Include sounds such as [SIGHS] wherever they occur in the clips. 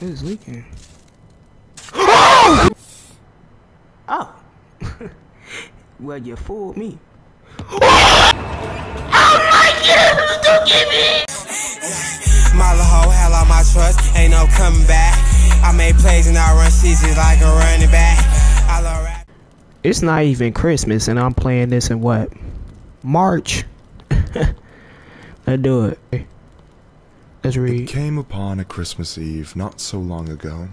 It's leaking. [GASPS] Oh! Oh. [LAUGHS] well, you fooled me. Mile hoe, hell on my trust, ain't no coming back. I made plays and I run seasons like a running back. I love rap. It's not even Christmas, and I'm playing this in what? March. [LAUGHS] Let's do it. Let's It came upon a Christmas Eve not so long ago.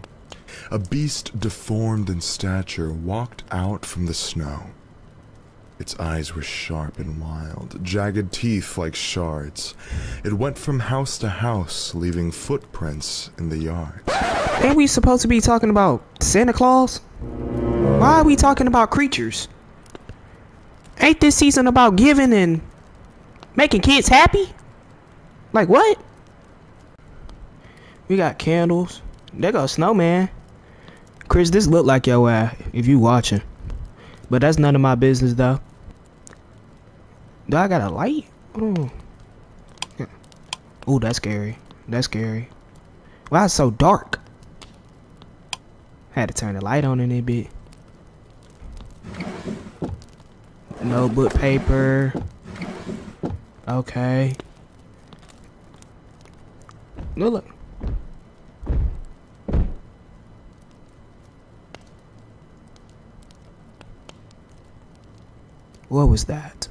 A beast deformed in stature walked out from the snow. Its eyes were sharp and wild, jagged teeth like shards. It went from house to house, leaving footprints in the yard. Ain't we supposed to be talking about Santa Claus? Why are we talking about creatures? Ain't this season about giving and making kids happy? Like what? We got candles. There go snowman. Chris, this look like your ass if you watching. But that's none of my business though. Do I got a light? Oh, Ooh, that's scary. That's scary. Why it's so dark? Had to turn the light on in a bit. Notebook paper. Okay. Look. What was that?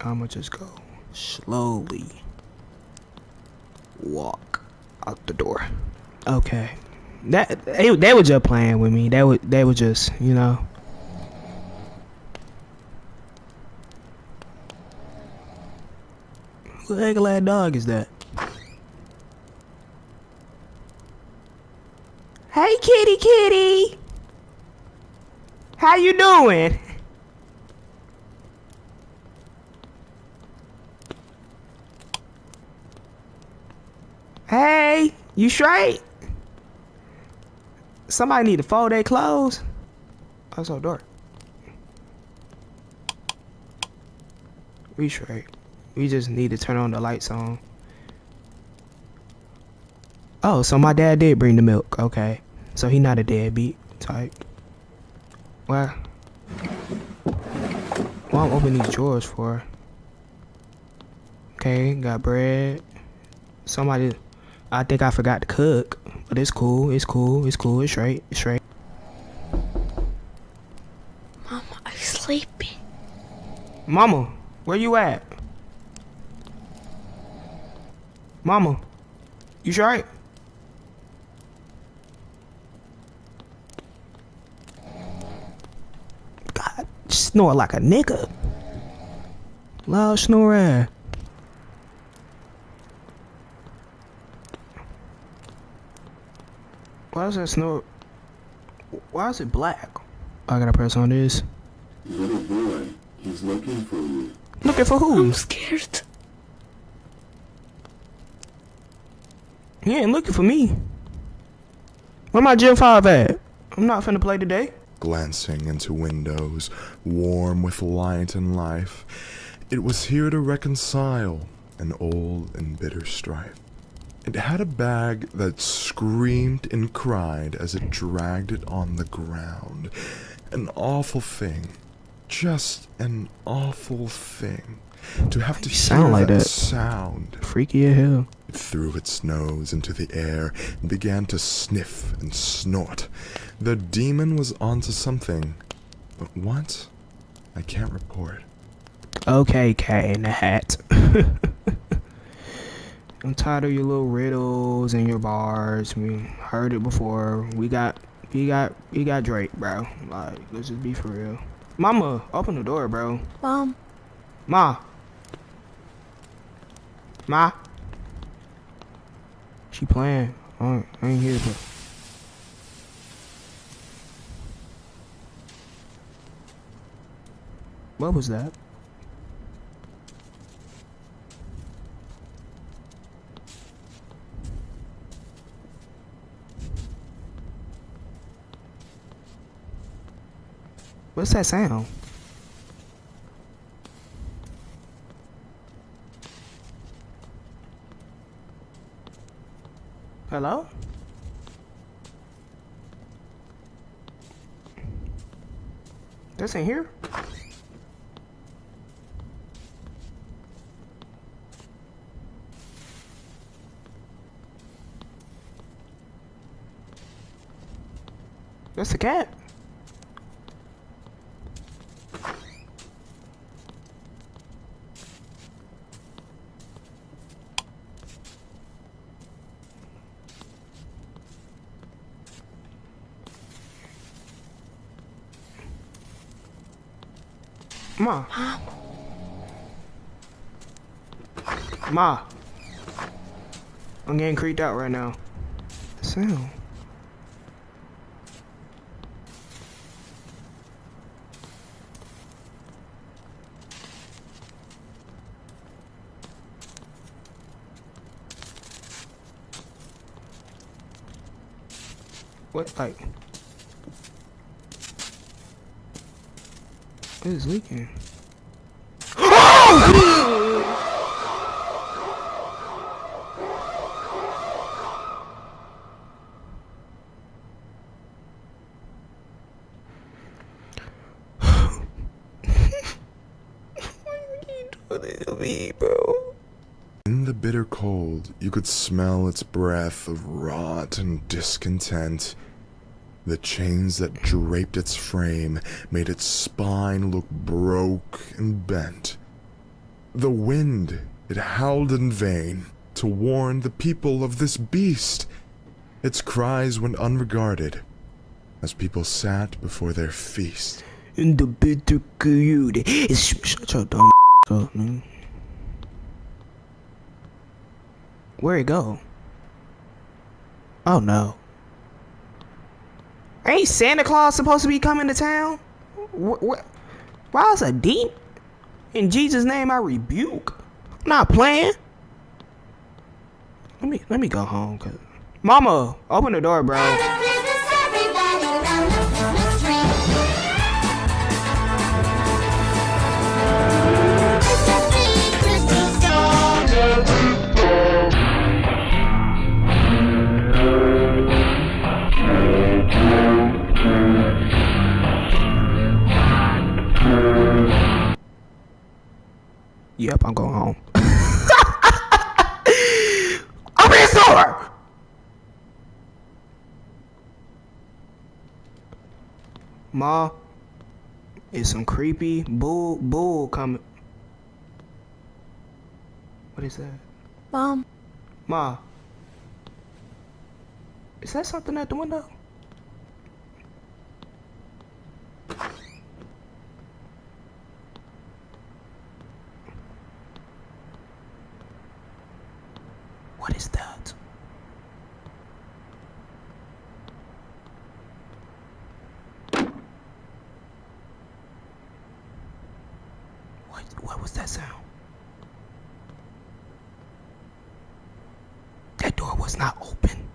I'ma just go slowly walk out the door. Okay. That they, they were just playing with me. They were they were just, you know. What the heck of that dog is that? Hey kitty kitty. How you doing? Hey, you straight? Somebody need to fold their clothes. Oh, it's so dark. We straight. We just need to turn on the lights on. Oh, so my dad did bring the milk. Okay. So he not a deadbeat type. Well, what I'm opening these drawers for? Okay, got bread. Somebody, I think I forgot to cook, but it's cool. It's cool. It's cool. It's right, It's right. Mama, I'm sleepy. Mama, where you at? Mama, you straight? God, snore like a nigga. Loud snoring. Why is that snore? Why is it black? I gotta press on this. Little boy, he's looking for you. Looking for who? I'm scared. He ain't looking for me. Where my Gen 5 at? I'm not finna play today. Glancing into windows, warm with light and life. It was here to reconcile an old and bitter strife. It had a bag that screamed and cried as it dragged it on the ground. An awful thing. Just an awful thing. To have to You hear sound like that that. sound. Freaky as hell. It threw its nose into the air and began to sniff and snort. The demon was onto something. But what? I can't report. Okay, cat in the hat. I'm tired of your little riddles and your bars. We heard it before. We got, we got, we got Drake, bro. Like, let's just be for real. Mama, open the door, bro. Mom, Ma. Ma. She playing. I ain't, here. What was that? What's that sound? Hello? This ain't here? That's the cat. Ma. Ma. I'm getting creeped out right now. The sound. What like? It is leaking. In the bitter cold, you could smell its breath of rot and discontent. The chains that draped its frame made its spine look broke and bent. The wind, it howled in vain to warn the people of this beast. Its cries went unregarded as people sat before their feast. In the bitter cold. It's shut your dumb up, man. Where'd it go? Oh no. Ain't Santa Claus supposed to be coming to town? Wh- wh- why is a deep? In Jesus' name, I rebuke. I'm not playing. Let me let me go home, cause Mama, open the door, bro. Yep, I'm going home. Open this door! Ma, is some creepy bull bull coming. What is that? Mom, Ma. Is that something at the window? What is that? What was that sound? That door was not open.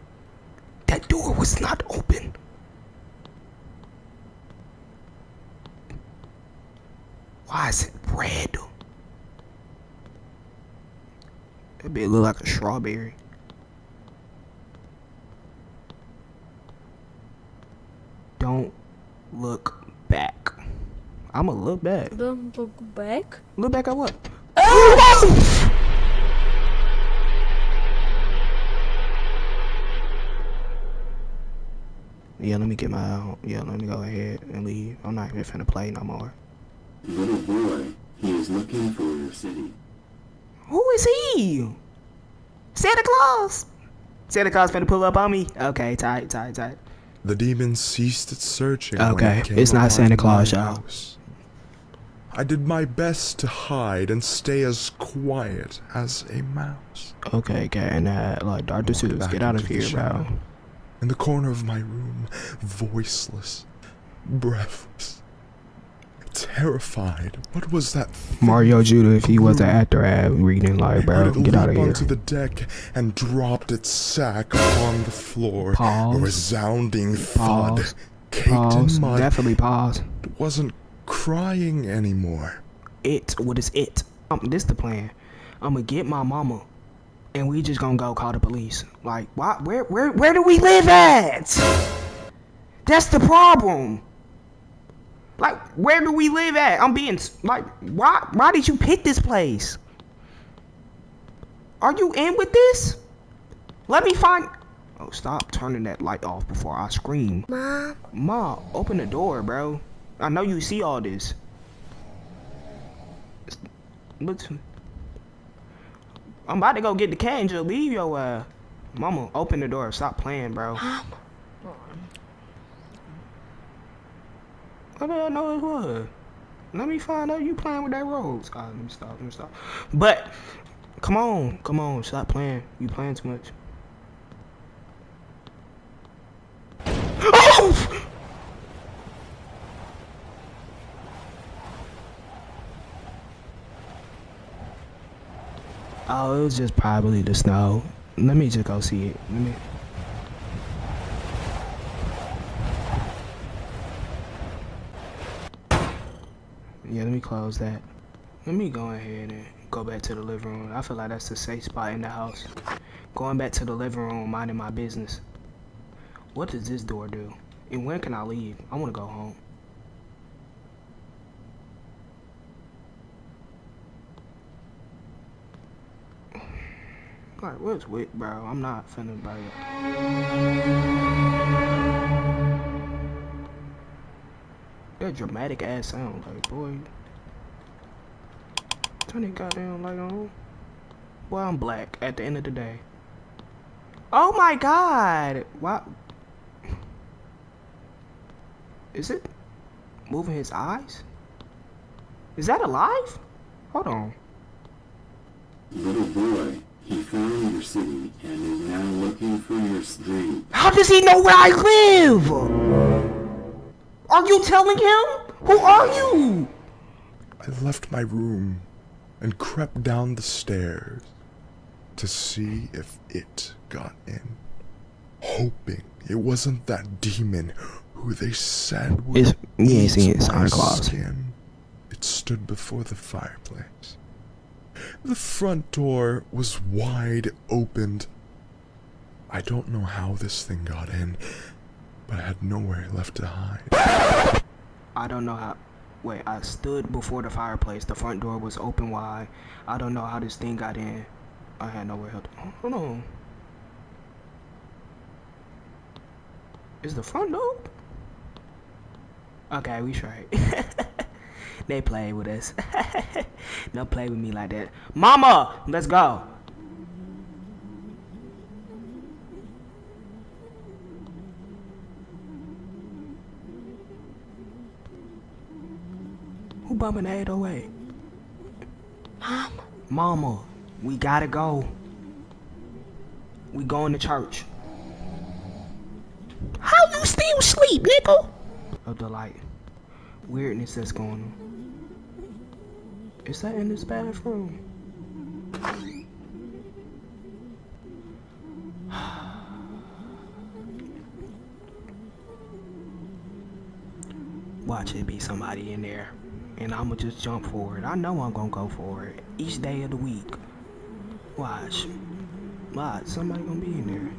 That door was not open. Why is it red? That bit look like a strawberry. Don't look. I'ma look back. don't look back. Look back at what? Oh! Yeah, let me get my yeah, let me go ahead and leave. I'm not even finna play no more. Little boy, he is looking for your city. Who is he? Santa Claus. Santa Claus finna pull up on me. Okay, tight, tight, tight. The demon ceased its searching. when Okay, it came it's not Santa Claus, y'all. I did my best to hide and stay as quiet as a mouse. Okay, okay, and that like Dr. Seuss, get out of here, bro. In the corner of my room, voiceless, breathless, terrified. What was that? Mario Judah, if he was an hmm. actor at reading like, bro, get out of here. onto the deck and dropped its sack upon the floor. Pause. A resounding Pause. thud. Caked Pause. in mud. Definitely pause. It wasn't crying anymore. It. What is it? Um, this the plan. I'ma get my mama. and we just gonna go call the police. Like, why? Where? Where? Where do we live at? That's the problem. Like, where do we live at? I'm being like, why? Why did you pick this place? Are you in with this? Let me find. Oh, stop turning that light off before I scream. Mom, Ma, open the door, bro. I know you see all this. But I'm about to go get the cat and just leave your uh Mama, open the door. Stop playing, bro. Mom. What the hell know it was? Let me find out you playing with that rose. Ah, let me stop, let me stop. But come on, come on, stop playing. You playing too much. Oh, it was just probably the snow. Let me just go see it. Let me. Yeah, let me close that. Let me go ahead and go back to the living room. I feel like that's the safe spot in the house. Going back to the living room, minding my business. What does this door do? And when can I leave? I want to go home. Like, what's with, bro? I'm not finna buy it. That dramatic ass sound, like, boy. Turn that goddamn light on. Boy, I'm black at the end of the day. Oh my god! Why? Is it moving his eyes? Is that alive? Hold on. Little boy, he found your city and is now looking for your street. How does he know where I live? Are you telling him? Who are you? I left my room and crept down the stairs to see if it got in, hoping it wasn't that demon who they said would It's- you ain't eat seen Santa Claus. skin. It stood before the fireplace. The front door was wide opened. I don't know how this thing got in, but I had nowhere left to hide. I don't know how. Wait, I stood before the fireplace. The front door was open wide. I don't know how this thing got in. I had nowhere else. Hold on. Is the front door? Okay, we straight. [LAUGHS] they play with us. [LAUGHS] Don't play with me like that. Mama, let's go. Who bumping the 808? Mom. Mama, we gotta go. We going to church. How you still sleep, nigga? Of the like weirdness that's going on. Is that in this bathroom? [SIGHS] Watch it be somebody in there. And I'ma just jump for it. I know I'm gonna go for it. Each day of the week. Watch. Watch, somebody gonna be in there.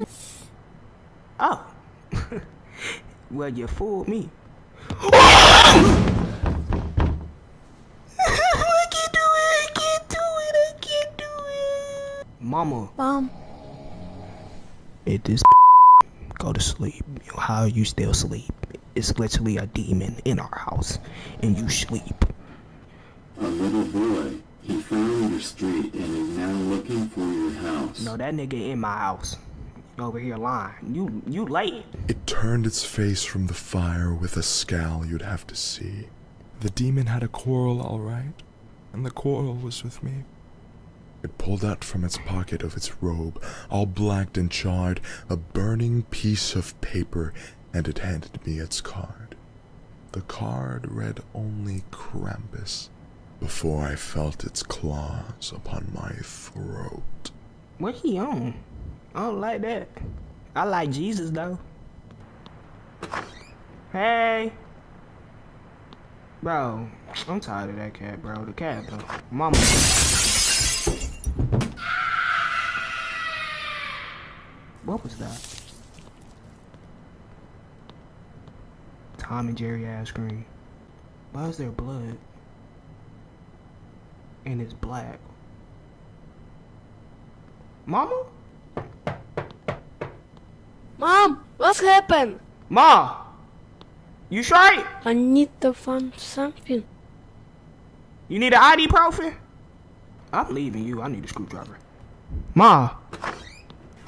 [SIGHS] [SIGHS] oh. Well, you fooled me. I can't do it. I can't do it. I can't do it. Mama, Mom. it this go to sleep. How you still sleep? It's literally a demon in our house, and you sleep. A little boy, he found your street and is now looking for your house. No, that nigga in my house. Over here lying. You you late. Turned its face from the fire with a scowl you'd have to see. The demon had a quarrel, all right, and the quarrel was with me. It pulled out from its pocket of its robe, all blacked and charred, a burning piece of paper, and it handed me its card. The card read only Krampus before I felt its claws upon my throat. What he on? I don't like that. I like Jesus though. Hey. Bro, I'm tired of that cat, bro. The cat, bro. Mama. What was that? Tom and Jerry ice cream. Why is there blood? And it's black. Mama? Mom, what's happened? Ma! You straight? I need to find something. You need an ID profile? I'm leaving you. I need a screwdriver. Ma.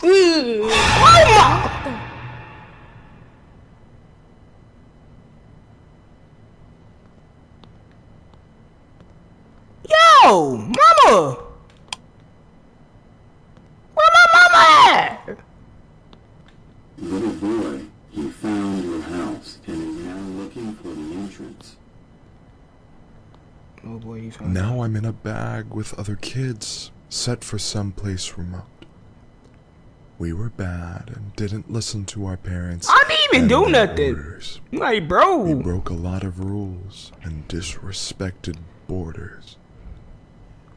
Yo, mama. Where my mama at? Little boy, he found your house and is now looking for the entrance. Oh boy, you found Now I'm in a bag with other kids, set for some place remote. We were bad and didn't listen to our parents. I didn't even do nothing. orders. Like, We broke a lot of rules and disrespected borders.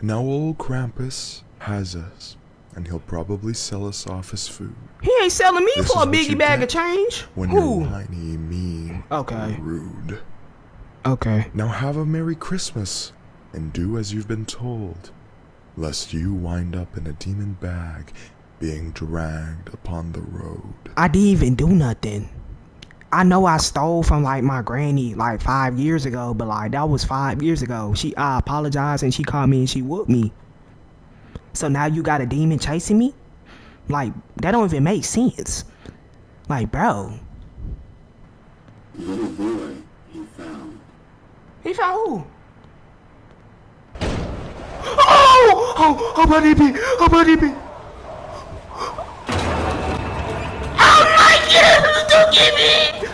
Now old Krampus has us, and he'll probably sell us off as food. He ain't selling me This for a biggie bag of change. When Who? you're whiny, mean, Okay. rude. Okay. Now have a Merry Christmas and do as you've been told, lest you wind up in a demon bag being dragged upon the road. I didn't even do nothing. I know I stole from like my granny like five years ago, but like that was five years ago. She I apologized and she called me and she whooped me. So now you got a demon chasing me? Like that don't even make sense. Like bro, Little boy, he found. he found who? Oh! Oh! Oh, buddy be! Oh, buddy be! Oh my God! Don't get me!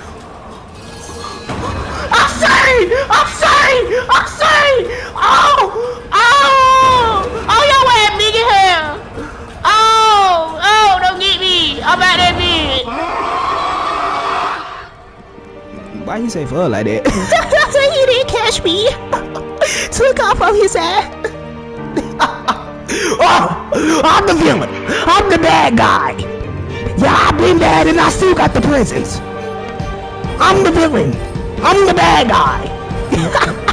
I'm sorry! I'm sorry! I'm sorry! Oh! Oh! Oh, your ass big hell! Oh! Oh, don't get me! I'm out that bitch! Why you say fuck like that? I [LAUGHS] said he didn't catch me. Took off on his ass. [LAUGHS] oh, I'm the villain. I'm the bad guy. Yeah, I've been bad and I still got the presents. I'm the villain. I'm the bad guy. [LAUGHS]